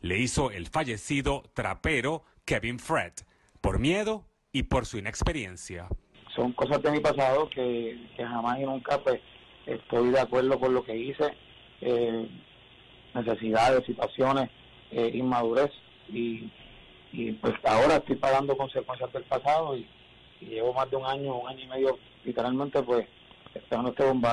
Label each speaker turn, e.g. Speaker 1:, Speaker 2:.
Speaker 1: le hizo el fallecido trapero Kevin Fred, por miedo y por su inexperiencia.
Speaker 2: Son cosas de mi pasado que, jamás y nunca pues estoy de acuerdo con lo que hice, eh, necesidades, situaciones, eh, inmadurez y, pues ahora estoy pagando consecuencias del pasado y, llevo más de un año, un año y medio literalmente pues esperando este bombardeio.